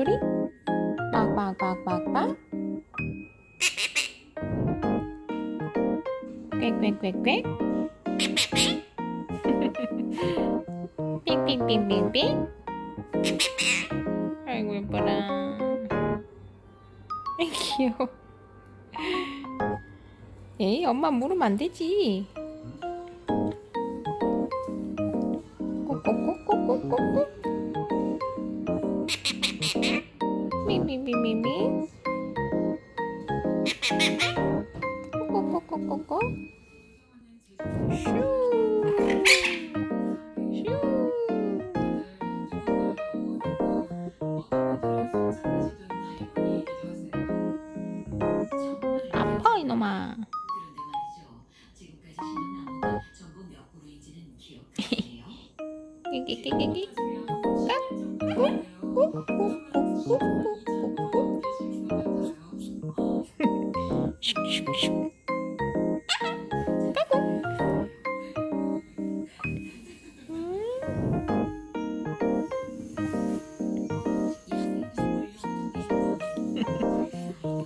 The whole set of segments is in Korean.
소리? 빡빡빡빡빡 꽥꽥꽥꽥? 삥삥삥삥삥 아이고 예뻐라. 귀여워. 에이 엄마 물으면 안 되지. 꼬꼬꼬꼬꼬꼬꼬 꼬꼬꼬꼬꼬꼬 슈 슈. 아파 이놈아. 끼끼끼끼끼 깍꾹꾹꾹꾹꾹꾹 아, 어? 어? 어?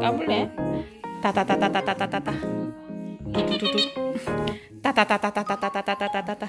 干不嘞？哒哒哒哒哒哒哒哒哒，嘟嘟嘟嘟，哒哒哒哒哒哒哒哒哒哒哒哒。